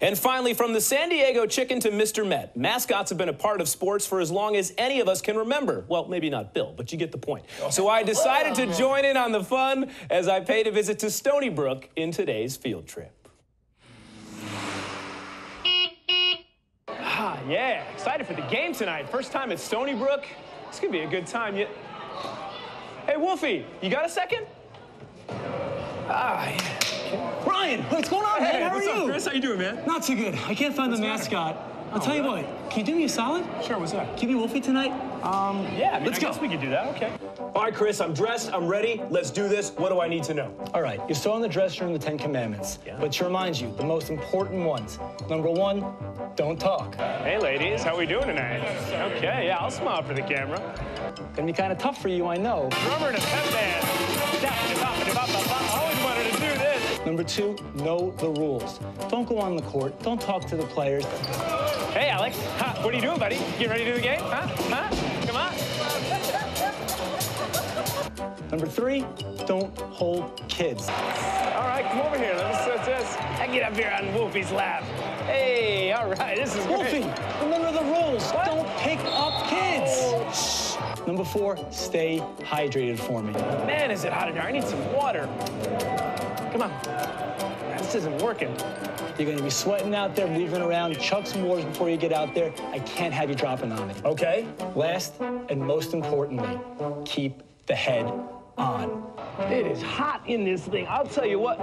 And finally, from the San Diego Chicken to Mr. Met, mascots have been a part of sports for as long as any of us can remember. Well, maybe not Bill, but you get the point. So I decided to join in on the fun as I paid a visit to Stony Brook in today's field trip. Ah, yeah, excited for the game tonight. First time at Stony Brook. It's gonna be a good time. You... Hey, Wolfie, you got a second? Ah, yeah. Ryan, what's going on, man? How what's are up, you? Chris? How you doing, man? Not too good. I can't find the mascot. I'll tell you what. Can you do me a solid? Sure, what's that? Give me Wolfie tonight. Um, yeah, I mean, Let's I go. guess we could do that. Okay. All right, Chris, I'm dressed. I'm ready. Let's do this. What do I need to know? All right, you're still in the dressing room, the Ten Commandments. Yeah. But to remind you, the most important ones. Number one, don't talk. Hey, ladies, how we doing tonight? Okay, yeah, I'll smile for the camera. Gonna be kind of tough for you, I know. Drummer and a pep band. Number two, know the rules. Don't go on the court. Don't talk to the players. Hey, Alex. Huh, what are you doing, buddy? Getting ready to do the game? Huh? Huh? Come on. Number three, don't hold kids. All right, come over here. Let's, let's, let's I get up here on Wolfie's lap. Hey, all right, this is Wolfie, great. remember the rules. What? Don't pick up kids. Shh. Number four, stay hydrated for me. Man, is it hot in here? I need some water. Come on. This isn't working. You're gonna be sweating out there, moving around. Chug some waters before you get out there. I can't have you dropping on me. Okay. Last and most importantly, keep the head on. It is hot in this thing. I'll tell you what.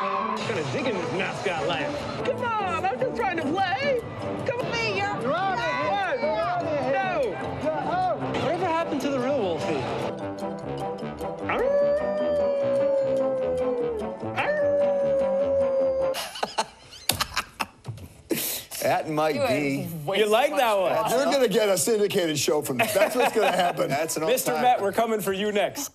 kind of digging this mascot life. Come on, I'm just trying to play. That might be. You like that one? You're going to get a syndicated show from this. That's what's going to happen. That's an Mr. all-timer. Met, we're coming for you next.